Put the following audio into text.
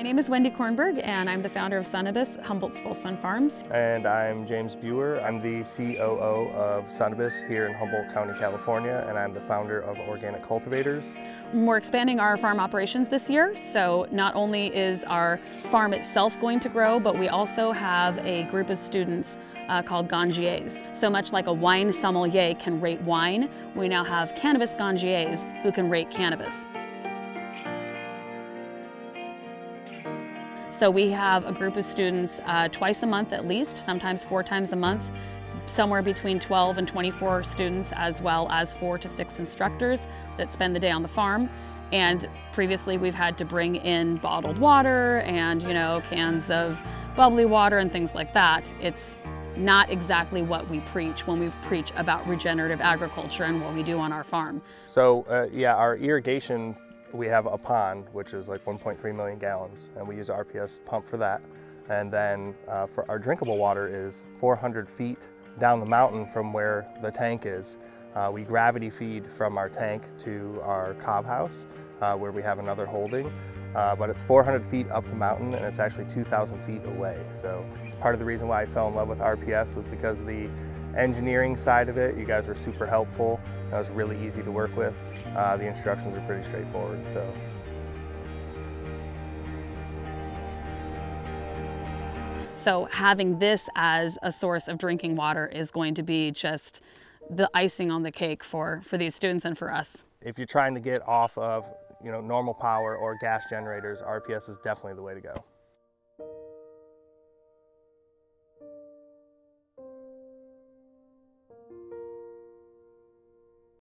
My name is Wendy Kornberg and I'm the founder of Sunnabis, Humboldt's Full Sun Farms. And I'm James Buer. I'm the COO of Sunnabis here in Humboldt County, California, and I'm the founder of Organic Cultivators. We're expanding our farm operations this year, so not only is our farm itself going to grow, but we also have a group of students uh, called Ganjiers. So much like a wine sommelier can rate wine, we now have cannabis Ganjiers who can rate cannabis. So we have a group of students uh, twice a month at least, sometimes four times a month, somewhere between 12 and 24 students as well as four to six instructors that spend the day on the farm. And previously we've had to bring in bottled water and, you know, cans of bubbly water and things like that. It's not exactly what we preach when we preach about regenerative agriculture and what we do on our farm. So uh, yeah, our irrigation we have a pond, which is like 1.3 million gallons, and we use an RPS pump for that. And then uh, for our drinkable water is 400 feet down the mountain from where the tank is. Uh, we gravity feed from our tank to our cob house, uh, where we have another holding. Uh, but it's 400 feet up the mountain and it's actually 2,000 feet away. So it's part of the reason why I fell in love with RPS was because the engineering side of it. You guys were super helpful. That was really easy to work with. Uh, the instructions are pretty straightforward. So. So having this as a source of drinking water is going to be just the icing on the cake for, for these students and for us. If you're trying to get off of you know, normal power or gas generators, RPS is definitely the way to go.